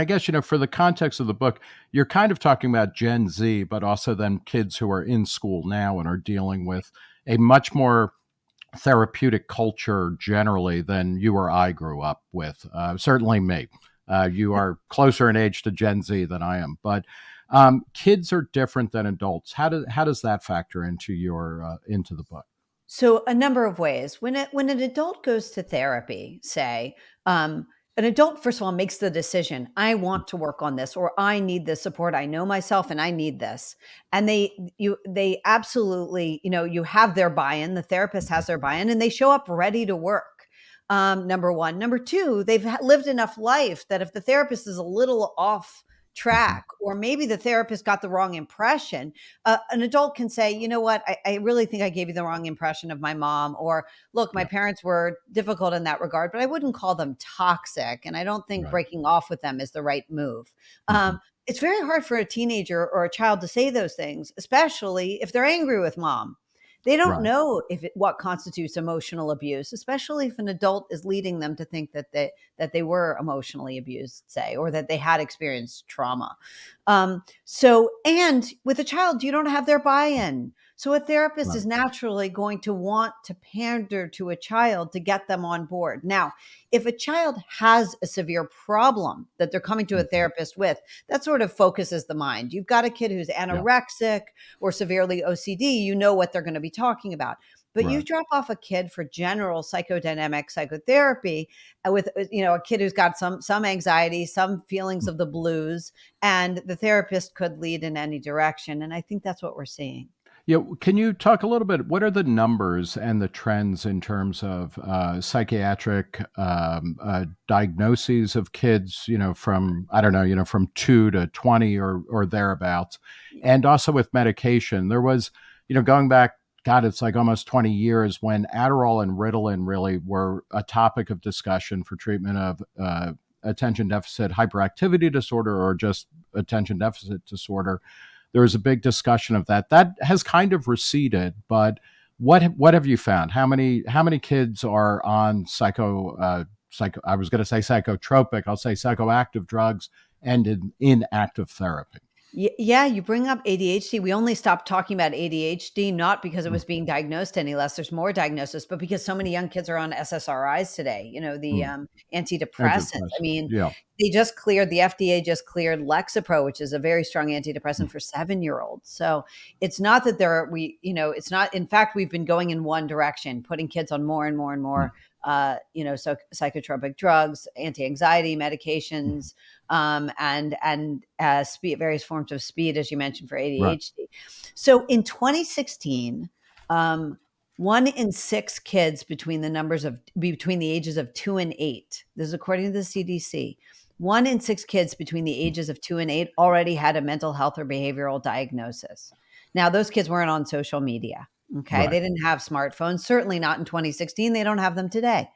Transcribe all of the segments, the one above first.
and I guess you know for the context of the book, you're kind of talking about Gen Z, but also then kids who are in school now and are dealing with a much more therapeutic culture generally than you or I grew up with. Uh, certainly me. Uh, you are closer in age to Gen Z than I am, but um, kids are different than adults. How does how does that factor into your uh, into the book? So a number of ways. When it, when an adult goes to therapy, say, um, an adult first of all makes the decision i want to work on this or i need this support i know myself and i need this and they you they absolutely you know you have their buy-in the therapist has their buy-in and they show up ready to work um, number one number two they've lived enough life that if the therapist is a little off. Track or maybe the therapist got the wrong impression uh, an adult can say you know what? I, I, really think i gave you the wrong impression of my mom or look my parents were difficult in that regard but i wouldn't call them toxic and i don't think right. breaking off with them is the right move. Mm-hmm. um, it's very hard for a teenager or a child to say those things especially if they're angry with mom they don't right. know if it, what constitutes emotional abuse, especially if an adult is leading them to think that they that they were emotionally abused, say, or that they had experienced trauma. Um, so, and with a child, you don't have their buy-in. So a therapist is naturally going to want to pander to a child to get them on board. Now, if a child has a severe problem that they're coming to a mm-hmm. therapist with, that sort of focuses the mind. You've got a kid who's anorexic yeah. or severely OCD, you know what they're going to be talking about. But right. you drop off a kid for general psychodynamic psychotherapy uh, with uh, you know a kid who's got some some anxiety, some feelings mm. of the blues, and the therapist could lead in any direction. And I think that's what we're seeing. Yeah, can you talk a little bit? What are the numbers and the trends in terms of uh, psychiatric um, uh, diagnoses of kids? You know, from I don't know, you know, from two to twenty or or thereabouts, and also with medication. There was, you know, going back, God, it's like almost twenty years when Adderall and Ritalin really were a topic of discussion for treatment of uh, attention deficit hyperactivity disorder or just attention deficit disorder there was a big discussion of that. That has kind of receded, but what what have you found? How many how many kids are on psycho uh, psycho? I was going to say psychotropic. I'll say psychoactive drugs and in, in active therapy. Yeah, you bring up ADHD. We only stopped talking about ADHD not because it was being diagnosed any less. There's more diagnosis, but because so many young kids are on SSRIs today. You know, the mm. um, antidepressants. I mean, yeah. they just cleared the FDA just cleared Lexapro, which is a very strong antidepressant mm. for seven year olds. So it's not that there are, we you know it's not. In fact, we've been going in one direction, putting kids on more and more and more. Mm uh, you know, so psychotropic drugs, anti-anxiety medications, um, and and uh, speed, various forms of speed, as you mentioned for ADHD. Right. So in 2016, um, one in six kids between the numbers of between the ages of two and eight. This is according to the CDC. One in six kids between the ages of two and eight already had a mental health or behavioral diagnosis. Now, those kids weren't on social media. Okay. Right. They didn't have smartphones, certainly not in 2016. They don't have them today.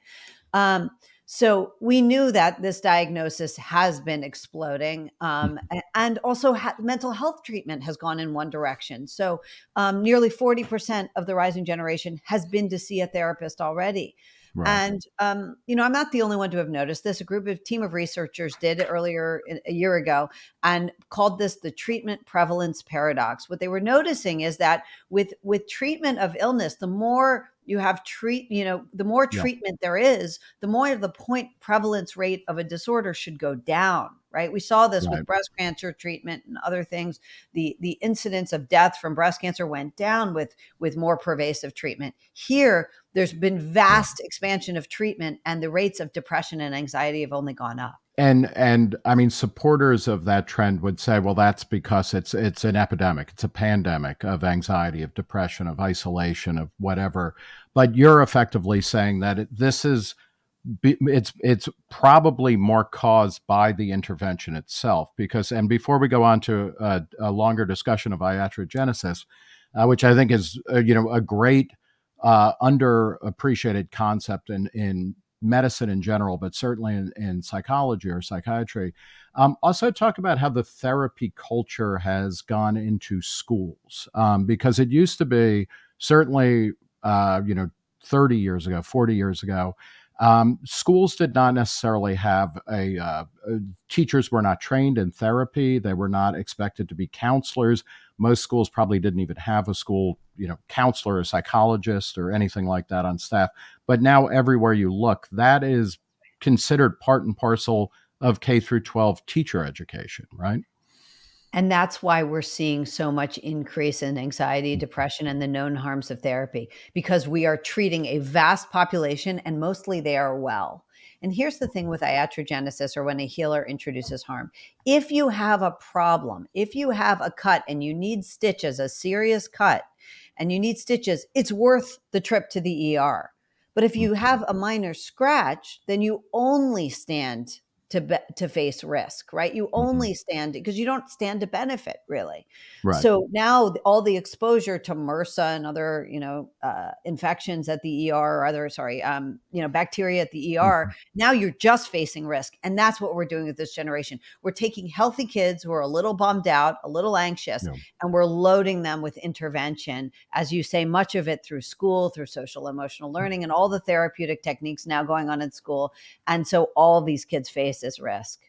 Um, so we knew that this diagnosis has been exploding. Um, mm-hmm. and also, ha- mental health treatment has gone in one direction. So um, nearly 40% of the rising generation has been to see a therapist already. Right. And um, you know, I'm not the only one to have noticed this. A group of team of researchers did earlier a year ago and called this the treatment prevalence paradox. What they were noticing is that with with treatment of illness, the more you have treat you know the more treatment yeah. there is the more the point prevalence rate of a disorder should go down right we saw this right. with breast cancer treatment and other things the the incidence of death from breast cancer went down with with more pervasive treatment here there's been vast yeah. expansion of treatment and the rates of depression and anxiety have only gone up and and i mean supporters of that trend would say well that's because it's it's an epidemic it's a pandemic of anxiety of depression of isolation of whatever. But you're effectively saying that it, this is it's it's probably more caused by the intervention itself because and before we go on to a, a longer discussion of iatrogenesis uh, which i think is uh, you know a great uh, underappreciated concept in in medicine in general, but certainly in, in psychology or psychiatry. Um, also, talk about how the therapy culture has gone into schools um, because it used to be certainly, uh, you know, 30 years ago, 40 years ago, Um, schools did not necessarily have a, uh, uh, teachers were not trained in therapy. They were not expected to be counselors. Most schools probably didn't even have a school, you know, counselor or psychologist or anything like that on staff. But now everywhere you look, that is considered part and parcel of K through 12 teacher education, right? And that's why we're seeing so much increase in anxiety, depression, and the known harms of therapy because we are treating a vast population and mostly they are well. And here's the thing with iatrogenesis or when a healer introduces harm. If you have a problem, if you have a cut and you need stitches, a serious cut, and you need stitches, it's worth the trip to the ER. But if you have a minor scratch, then you only stand to be, to face risk, right? You mm-hmm. only mm-hmm. stand because you don't stand to benefit really. Right. So now all the exposure to MRSA and other, you know, uh, infections at the ER or other, sorry, um, you know, bacteria at the ER. Mm-hmm. Now you're just facing risk, and that's what we're doing with this generation. We're taking healthy kids who are a little bummed out, a little anxious, yeah. and we're loading them with intervention, as you say, much of it through school, through social emotional mm. learning, and all the therapeutic techniques now going on in school. And so all these kids face this risk.